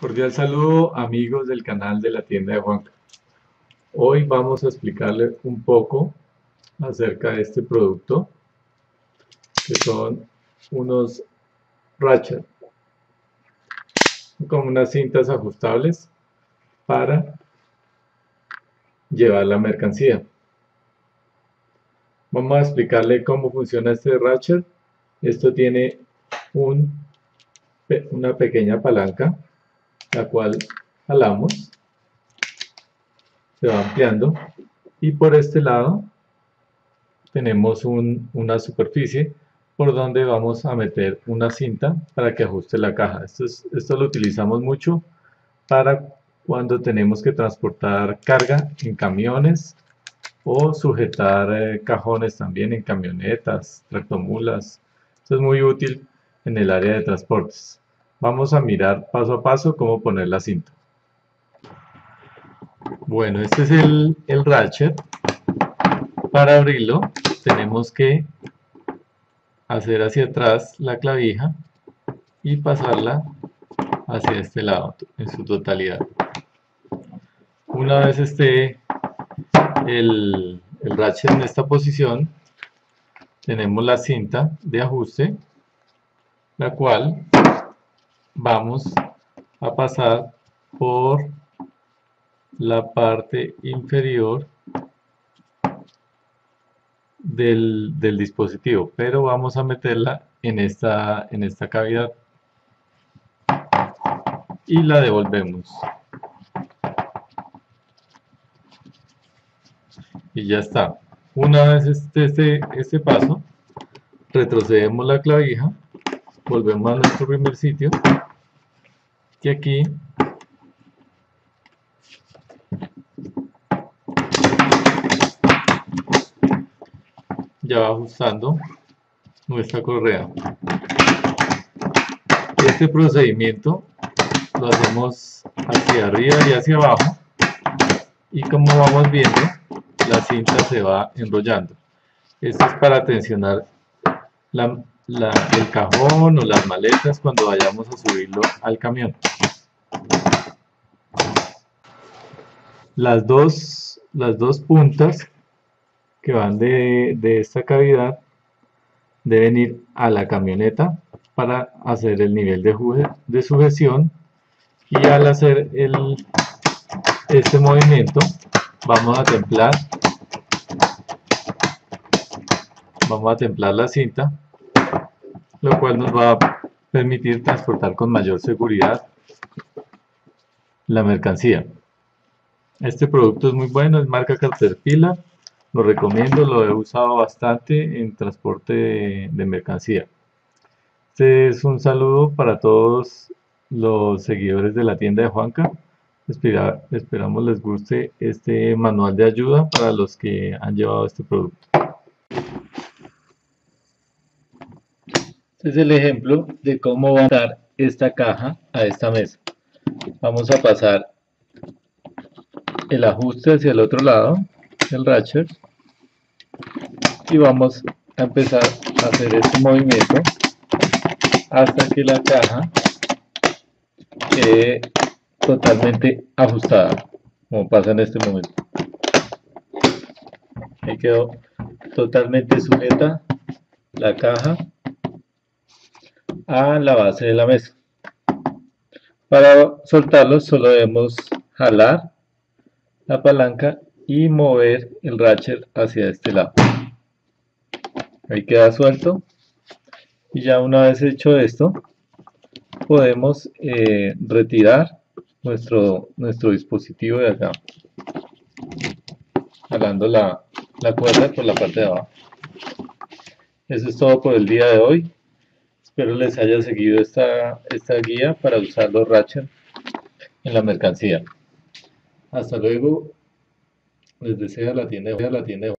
Cordial saludo amigos del canal de la tienda de Juanca. Hoy vamos a explicarle un poco acerca de este producto que son unos ratchet con unas cintas ajustables para llevar la mercancía. Vamos a explicarle cómo funciona este ratchet. Esto tiene un, una pequeña palanca la cual jalamos se va ampliando y por este lado tenemos una superficie por donde vamos a meter una cinta para que ajuste la caja esto, esto lo utilizamos mucho para cuando tenemos que transportar carga en camiones o sujetar eh, cajones también en camionetas, tractomulas. Esto es muy útil en el área de transportes. Vamos a mirar paso a paso cómo poner la cinta. Bueno, este es el, el ratchet. Para abrirlo tenemos que hacer hacia atrás la clavija y pasarla hacia este lado en su totalidad. Una vez esté el, el ratchet en esta posición, tenemos la cinta de ajuste, la cual vamos a pasar por la parte inferior del, dispositivo pero vamos a meterla en esta, en esta cavidad. Y la devolvemos. Y ya está. Una vez este, este, este paso retrocedemos la clavija volvemos a nuestro primer sitio. Y aquí ya va ajustando nuestra correa. Este procedimiento lo hacemos hacia arriba y hacia abajo. Y como vamos viendo la cinta se va enrollando. Esto es para tensionar la, el cajón o las maletas cuando vayamos a subirlo al camión. Las dos, las dos puntas que van de, esta cavidad deben ir a la camioneta para hacer el nivel de, de sujeción y al hacer el, este movimiento vamos a templar vamos a templar la cinta lo cual nos va a permitir transportar con mayor seguridad la mercancía. Este producto es muy bueno, es marca Caterpillar, lo recomiendo, lo he usado bastante en transporte de, mercancía. Este es un saludo para todos los seguidores de la tienda de Juanca. esperamos les guste este manual de ayuda para los que han llevado este producto. Es el ejemplo de cómo va a dar esta caja a esta mesa. Vamos a pasar el ajuste hacia el otro lado, el ratchet, y vamos a empezar a hacer este movimiento hasta que la caja quede totalmente ajustada, como pasa en este momento. Ahí quedó totalmente sujeta la caja a la base de la mesa. Para soltarlo solo debemos jalar la palanca y mover el ratchet hacia este lado. Ahí queda suelto. Y ya una vez hecho esto, podemos eh, retirar nuestro, nuestro dispositivo de acá. Jalando la, la cuerda por la parte de abajo. Eso es todo por el día de hoy. Espero les haya seguido esta, esta guía para usar los ratchets en la mercancía. Hasta luego. Les desea la la tienda